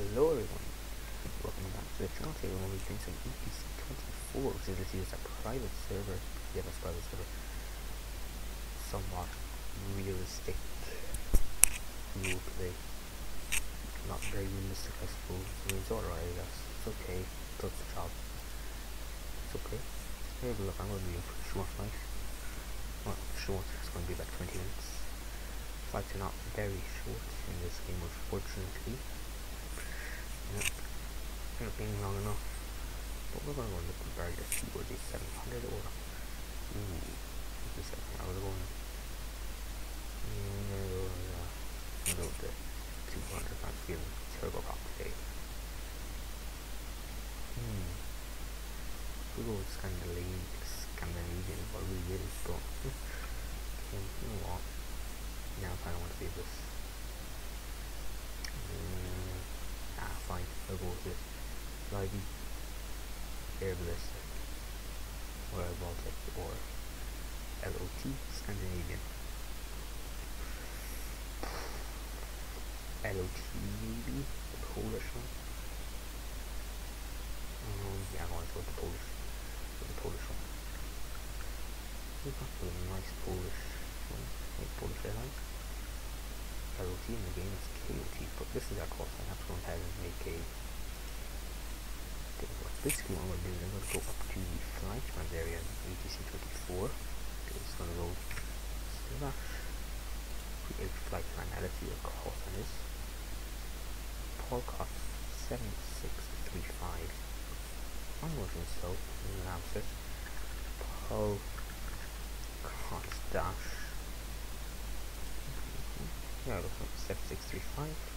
Hello everyone, welcome back to the channel. Today we're going to be doing some ATC24, which is a private server, yeah that's private server, somewhat realistic role play. Not very realistic I suppose, it's alright I guess, it's okay, does the job, it's okay. Here look, I'm going to be doing pretty short night, well short, it's going to be about 20 minutes. Flights are not very short in this game unfortunately. Yep. Been playing long enough. But we're gonna go into compare your keyboard is 700 or. Ooh, 57. Livey, Air Ballistic, or Baltic, or LOT, Scandinavian. LOT maybe, the Polish one. Um, yeah, I'm going to go the Polish, with the Polish one. We've got a nice Polish one, nice Polish airline. LOT in the game is KOT, but this is our course. I have to go ahead and make a basically what I'm going to do is I'm going to go up to the flight command area in ATC 24. It's going to go slash create flight command. Now let's see what cost that is. Paul cost 7635. I'm working so, it. Paul cost dash yeah, it looks like 7635.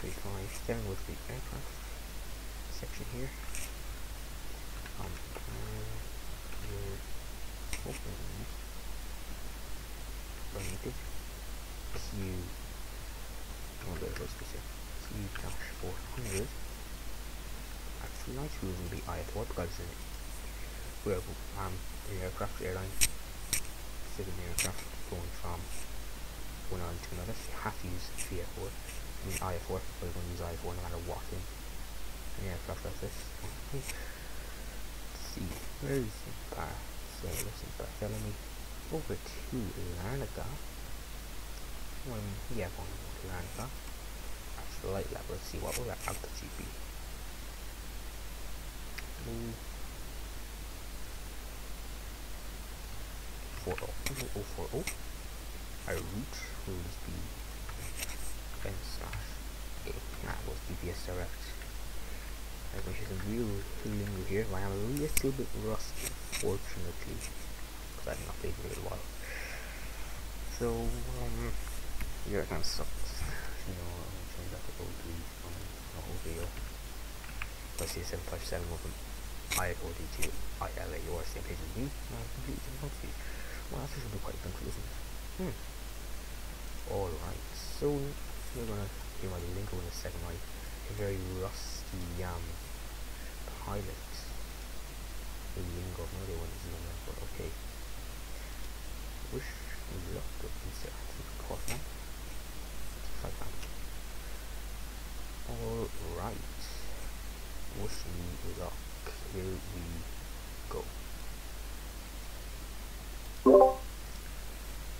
7635. Then with the aircraft section here. Um, you're open. Limited. Q. Oh, there goes. Q dash 400. Actually, nice rules will be IFR because we're um, the aircraft airline civil aircraft going from one island to another. You have to use VFR, I mean IFR, but you're going to use IFR no matter what in an aircraft like this. Let's see, where is the bar? So this is Bartholomew over to Larnaca. Um, yeah, going to Larnaca. That's the light level. Let's see what will that altitude be. Ooh. 4040 our route will be a that was GPS direct. I wish there's a real lingo here I am a little bit rusty fortunately because I've not played in a while. So um yeah it kind of sucks you know I'm trying not to go to um, the whole video. I see 757 with an IFOD2 ILA or same page as me I'm completely confused well, that should be quite simple, isn't it? Hmm. Alright, so we're gonna hear my lingo in a second, like a very rusty um pilot. The no idea what this is on but okay. Wish me luck to insert I think. Like that. Alright. Wish me luck. Here we go.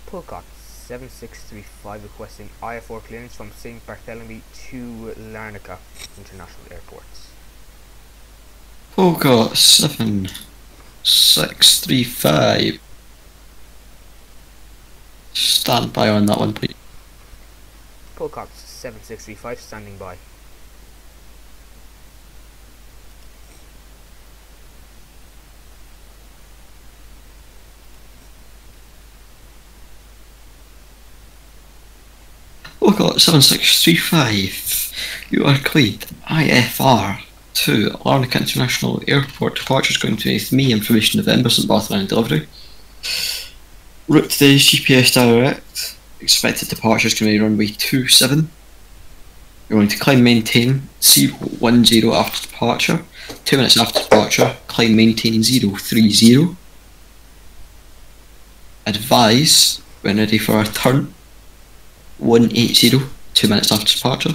Pulcott 7635 requesting IFR clearance from St. Bartholomew to Larnaca International Airports. Pulcott 7635. Stand by on that one, please. Pulcott 7635 standing by. 7635. You are cleared. IFR to Larnaca International Airport. Departure is going to be me. Information November, St. Bartholomew delivery. Route today is GPS direct. Expected departure is going to be runway 27. You're going to climb maintain C10 after departure. Two minutes after departure, climb maintain 030. Advise when ready for a turn 180 two minutes after departure.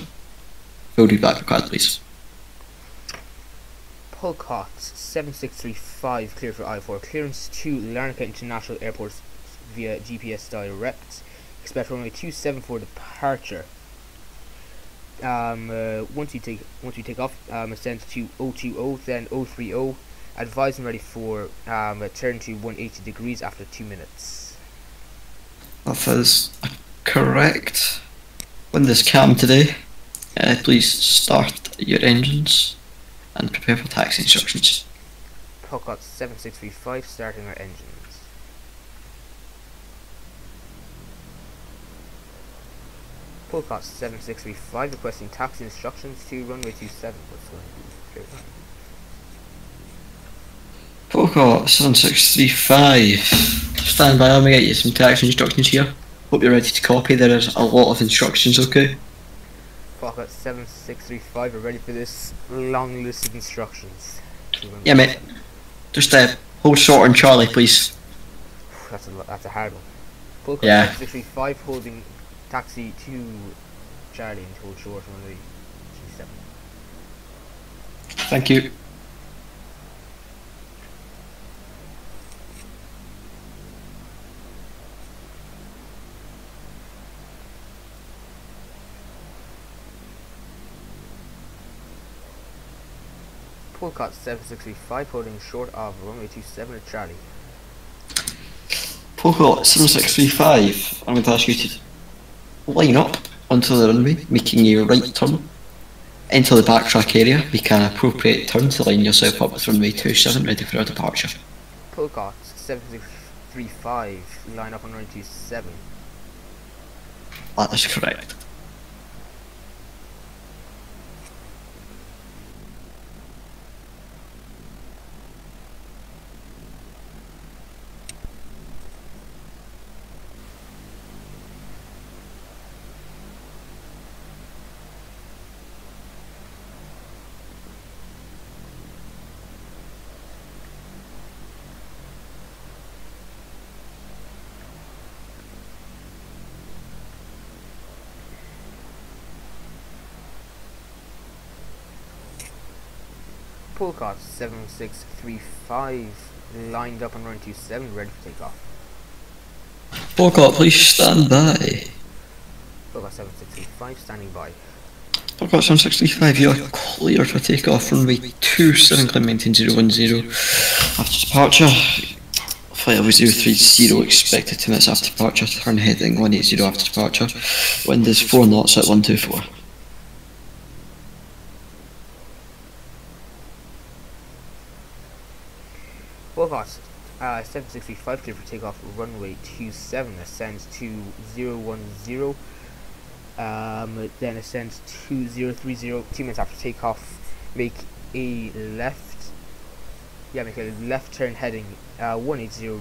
Full back required, please. Polcott 7635 clear for I4. Clearance to Larnaca International Airport via GPS direct. Expect runway 27 for departure. Um, uh, once you take once you take off, um, ascend to 020, then 030. Advise and ready for um, a turn to 180 degrees after two minutes. Is correct. Wind is calm today. Uh, please start your engines and prepare for taxi instructions. Polcott 7635 starting our engines. Polcott 7635 requesting taxi instructions to runway 27. What's going to be clear? 7635. Stand by, I'm gonna get you some taxi instructions here. Hope you're ready to copy, there is a lot of instructions, okay? Polcott 7635 are ready for this long list of instructions. Yeah, mate. Just uh, hold short on Charlie, please. That's a, that's a hard one. Polcott Yeah. 7635 holding taxi to Charlie and hold short on the G7. Thank you. Polcott 7635 holding short of runway 27 at Charlie. Polcott 7635, I'm going to ask you to line up onto the runway, making a right turn. Enter the backtrack area, make an appropriate turn to line yourself up with runway 27 ready for our departure. Polcott 7635 line up on runway 27. That is correct. Polcott 7635 lined up on runway 27 ready for takeoff. Polcott, please stand by. Polcott 7635 standing by. Polcott 7635, you are clear for takeoff runway 27, climb maintain 010. After departure, flight level 030 expected 2 minutes after departure, turn heading 180 after departure. Wind is 4 knots at 124. Polcott uh, 7635 clear for takeoff runway 27 ascends to 010 um, then ascends to 030 two minutes after takeoff make a left. Yeah make a left turn heading uh, 180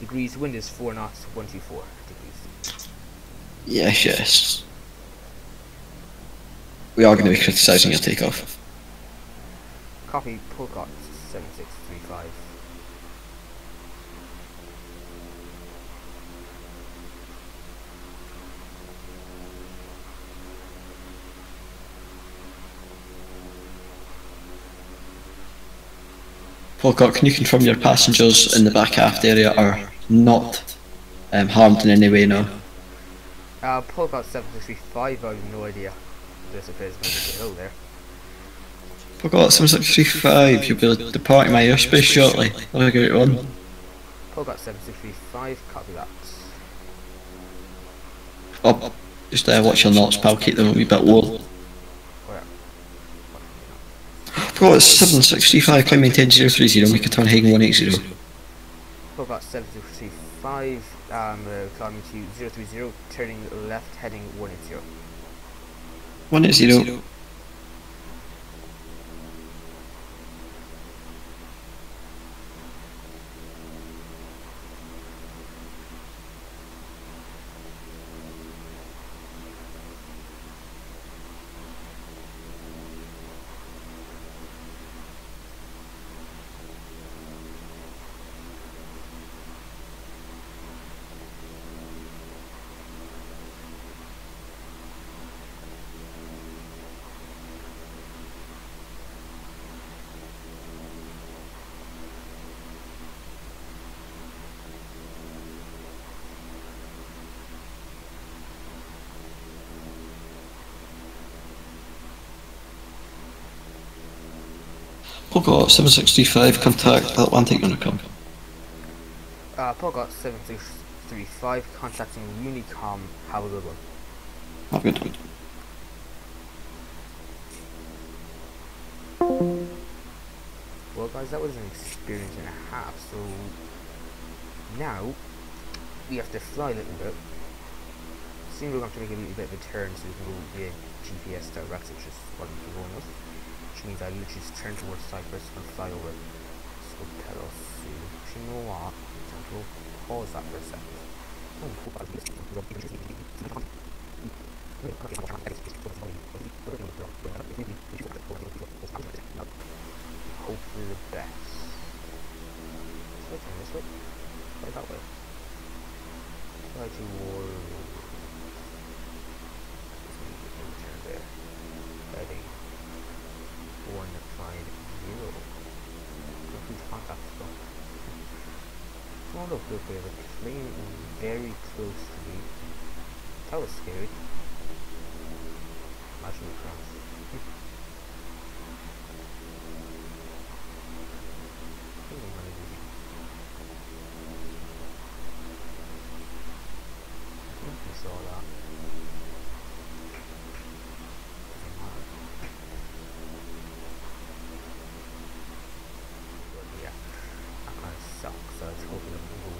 degrees. Wind is 4 knots 124 degrees. Yes, yes. We are going to be criticising your takeoff. copy Polcott 7635 Polcott, can you confirm your passengers in the back aft area are not um, harmed in any way now? uh, Polcott 7635 I have no idea this appears to be a hill there Polcott 7635, you'll be departing my airspace shortly. Have a great one. Polcott 7635 copy that Oh, just uh, watch your knots, pal, keep them a wee bit low. Where? Polcott 765, climbing maintain 030, make a turn heading 180. Polcott 7635 um, uh, climbing to 030 turning left heading 180 180. Polkadot 765, contact Atlantic Unicom. Uh, Polkadot 7635 contacting Unicom. Have a good one. Have a good one. Well guys, that was an experience and a half, so now we have to fly a little bit. Seems we're going to make a little bit of a turn so we can go via GPS direct, which is what I'm going with. Which means I literally turn towards Cyprus and fly over. So so, you know what? We'll pause that for a second. Hopefully the best. Should I turn this way? Try that way. Try towards... Turn there. Heading 150. Complete contact stop. Look, we have a plane very close to me. That was scary. Imagine the crash. saw that. Doesn't matter. But yeah, that kind of I was hoping that people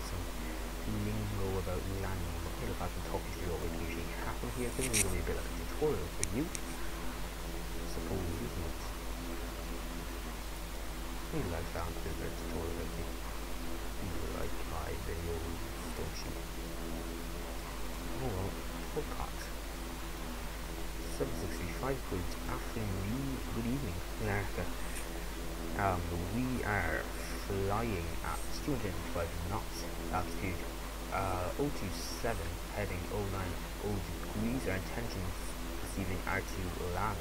lingo about hey, look, I can talk to you through what would usually happen here. This is going to be a bit like a tutorial for you. I suppose, isn't it? Maybe like that a tutorial like you. You like my videos, don't you? Oh well, cut. 765 good afternoon, good evening, America. Um, we are flying at 205 knots altitude, uh, 027 heading 090 degrees. Our intention receiving R2 land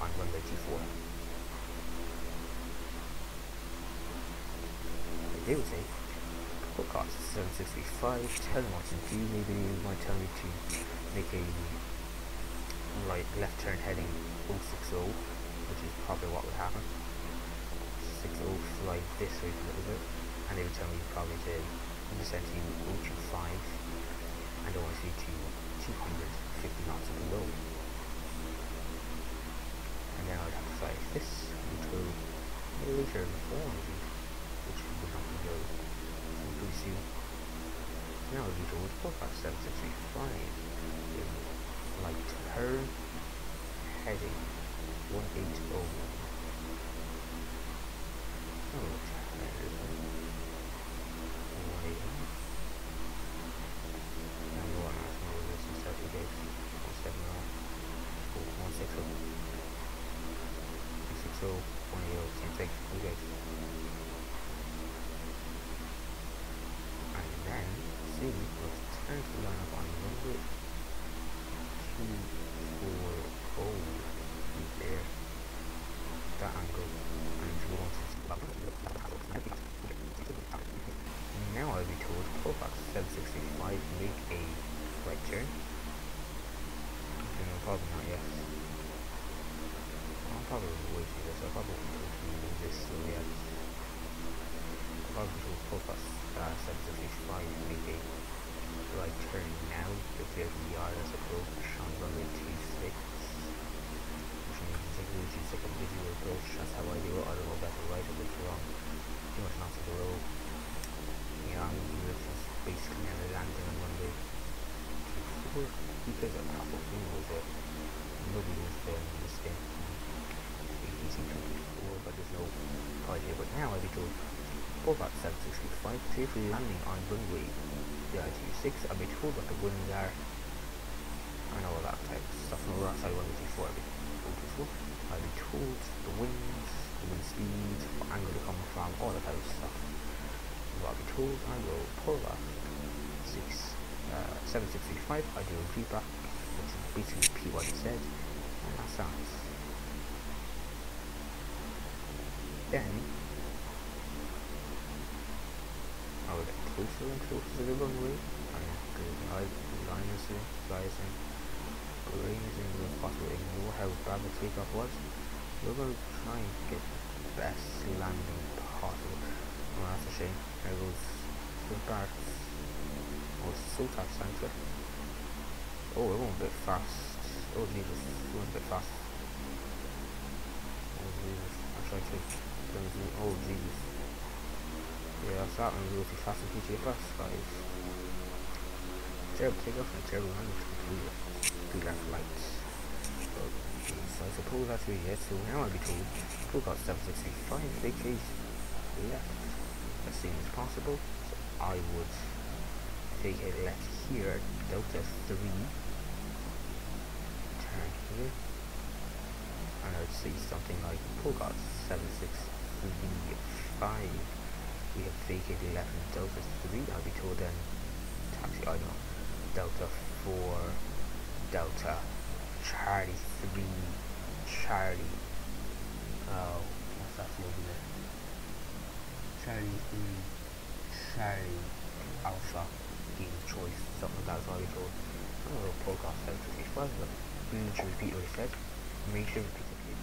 on runway 24. They would say podcast 765 tell them what to do maybe you might tell me to make a right left turn heading 060 which is probably what would happen 60 fly this way a little bit and they would tell me probably to descend to 025 and I want to see to 250 knots below and then I would have to fly this until later before which would not be good pretty soon. Now we go with Bullfast 765 in light turn heading 180. Oh, So, 180, same thing, okay. And then see let's turn to line up on number two. four oh there that angle and we want to now I'll be told Kovac 765 make a right turn no, probably not yet I'll probably wait for this I'll probably go to this so yeah probably to Kovac uh, 765 make a right turn there's the R as approach on runway 26 which a two second visual approach that's how I do I don't know if that's right if it's wrong. Too much not to the road yeah I'm just basically never landing on runway 24 because I'm half of windows there. Nobody was there in this game. ATC 24 but there's no idea. But now I'll be told Bovak 765 safely landing on runway 26. I'll be told what the winds are. I know all that type of stuff. No, that's how runway 24. I'll be, 24. I'll be told the winds, the wind speed, what angle they're coming from, all that type of stuff. I'll be told I will pull back 6, uh, 7665. I do a feedback, which is basically repeat what it said, and that sounds. Then I glide, linously, rising, grazing the possible ignore how bad takeoff was. We're to try and get the best landing possible. Well, that's a shame. There goes the Barts. Oh, Sultan Center. Oh, we're going a bit fast. Oh, Jesus, we're going a bit fast. Oh, Jesus. I'm trying to... Oh, Jesus. Yeah, really fast in PGA Plus, guys. Terrible takeoff and terrible to it. Two left lights. So I suppose that's really it. So now told, Full got 765, vacate left as soon as possible. So I would vacate left here, delta 3, turn here, and I would see something like got 7635. We have vacated left and delta 3, I'll be told then taxi, oh I don't know, delta 4, delta Charlie 3, Charlie, oh, what's that over there? Charlie 3, Charlie Alpha, game choice, something like that, so I was told, oh, podcast 755, but we need to repeat what he said, make sure repeat it.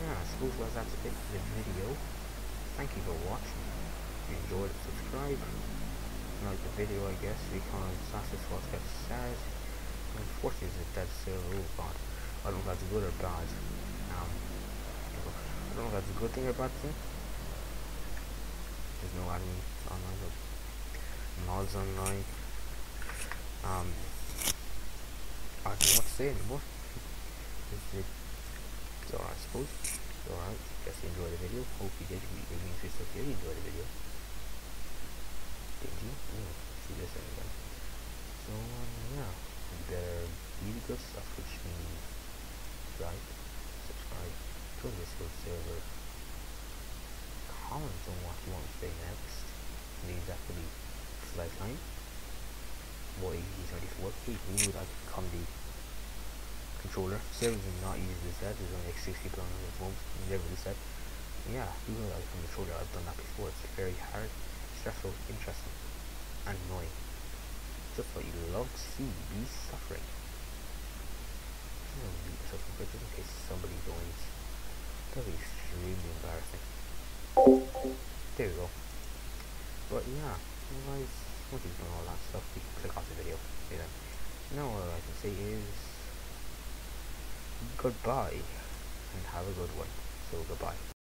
Yeah, I suppose that's it for the video. Thank you for watching. If you enjoyed it, subscribe. Like the video, I guess, because that's just what gets started. Unfortunately, it's a dead god. I don't know if that's good or bad. Um, I don't know if that's a good thing or bad thing. There's no anime online, but mods online. Um, I don't know what to say anymore. It's, it's alright, I suppose. Alright. You enjoyed the video. Hope you did. If means you're still here, you enjoyed the video. Did you? Yeah. See this again. So, um, yeah the really good stuff which means like, subscribe, to the Discord server, comment on what you want to say next, leave that for the slide time, what AG34, hey, who would like to the controller, servers are not easy this set, there's only like 60 people on the never really said, yeah, would like from the controller, I've done that before, it's very hard, stressful, interesting, and annoying just what you love to see be suffering. You know, be suffering for just in case somebody joins. That'd be extremely embarrassing. There you go. But yeah, guys, once you've done all that stuff, you can click off the video. See then. Now all I can say is goodbye and have a good one. So goodbye.